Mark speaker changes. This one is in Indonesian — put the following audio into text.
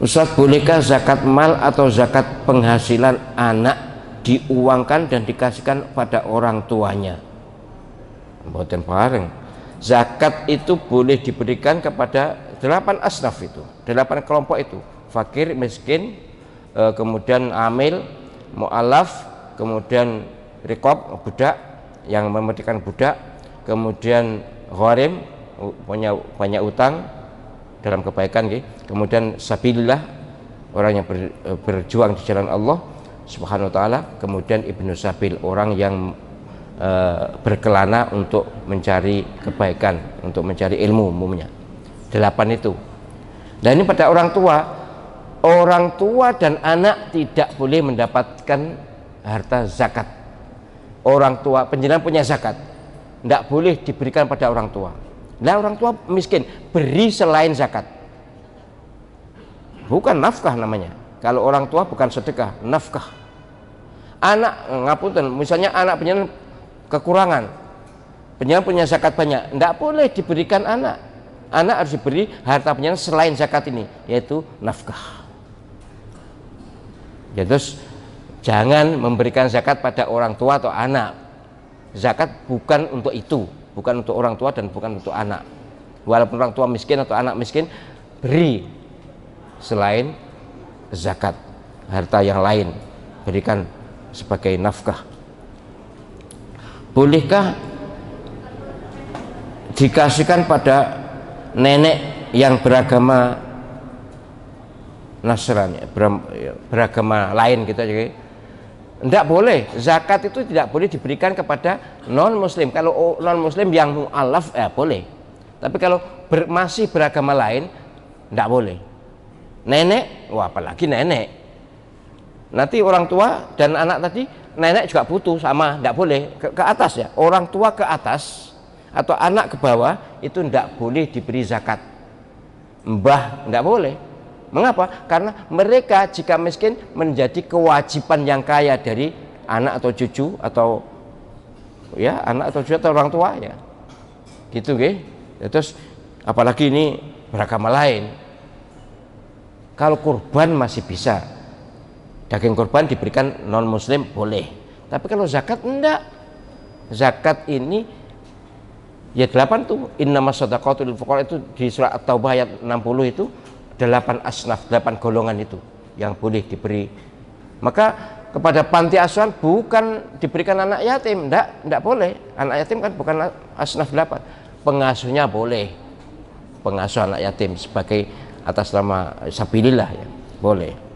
Speaker 1: Ustaz bolehkah zakat mal atau zakat penghasilan anak diuangkan dan dikasihkan pada orang tuanya? Mboten bareng. Zakat itu boleh diberikan kepada delapan asnaf itu delapan kelompok itu. Fakir miskin eh, kemudian amil mu'alaf kemudian rikob budak yang memerdekakan budak kemudian gharim punya banyak utang dalam kebaikan gitu. kemudian sabilillah orang yang ber, eh, berjuang di jalan Allah subhanahu wa ta'ala. Kemudian ibnu sabil orang yang e, berkelana untuk mencari kebaikan untuk mencari ilmu umumnya. Delapan itu. Dan ini pada orang tua. Orang tua dan anak tidak boleh mendapatkan harta zakat. Orang tua penjenengan punya zakat. Tidak boleh diberikan pada orang tua nah orang tua miskin beri selain zakat. Bukan nafkah namanya. Kalau orang tua bukan sedekah nafkah. Anak ngapunten misalnya anak penjenengan kekurangan. Penjenengan punya zakat banyak tidak boleh diberikan anak. Anak harus diberi harta penjenengan selain zakat ini yaitu nafkah. Ya terus jangan memberikan zakat pada orang tua atau anak. Zakat bukan untuk itu bukan untuk orang tua dan bukan untuk anak. Walaupun orang tua miskin atau anak miskin beri. Selain zakat harta yang lain berikan sebagai nafkah. Bolehkah dikasihkan pada nenek yang beragama Nasrani beragama lain gitu aja tidak boleh. Zakat itu tidak boleh diberikan kepada non muslim kalau non muslim yang mu'alaf ya boleh. Tapi kalau ber, masih beragama lain tidak boleh. Nenek wah apalagi nenek. Nanti orang tua dan anak tadi nenek juga butuh sama tidak boleh. Ke, ke atas ya. Orang tua ke atas atau anak ke bawah itu tidak boleh diberi zakat. Mbah tidak boleh Mengapa? Karena mereka jika miskin menjadi kewajiban yang kaya dari anak atau cucu atau ya anak atau cucu atau orang tua ya. Gitu ge. Ya, terus apalagi ini beragama lain. Kalau kurban masih bisa. Daging kurban diberikan non muslim boleh. Tapi kalau zakat enggak. Zakat ini ya delapan tuh innama sadaqatul fuqara itu di surat At-Taubah ayat 60 itu delapan asnaf, delapan golongan itu yang boleh diberi. Maka kepada panti asuhan bukan diberikan anak yatim, tidak, tidak boleh. Anak yatim kan bukan asnaf delapan. Pengasuhnya boleh, pengasuh anak yatim sebagai atas nama sabilillah ya, boleh.